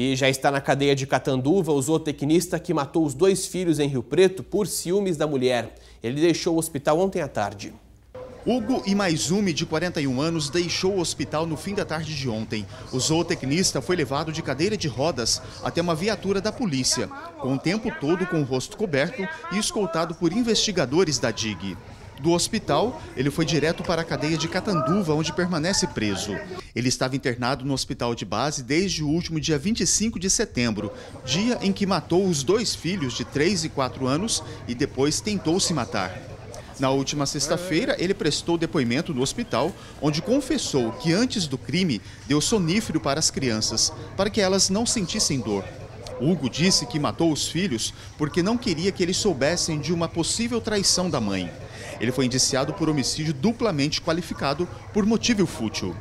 E já está na cadeia de Catanduva o zootecnista que matou os dois filhos em Rio Preto por ciúmes da mulher. Ele deixou o hospital ontem à tarde. Hugo Imaizumi, de 41 anos, deixou o hospital no fim da tarde de ontem. O zootecnista foi levado de cadeira de rodas até uma viatura da polícia, com o tempo todo com o rosto coberto e escoltado por investigadores da DIG. Do hospital, ele foi direto para a cadeia de Catanduva, onde permanece preso. Ele estava internado no hospital de base desde o último dia 25 de setembro, dia em que matou os dois filhos de 3 e 4 anos e depois tentou se matar. Na última sexta-feira, ele prestou depoimento no hospital, onde confessou que antes do crime deu sonífero para as crianças, para que elas não sentissem dor. Hugo disse que matou os filhos porque não queria que eles soubessem de uma possível traição da mãe. Ele foi indiciado por homicídio duplamente qualificado por motivo fútil.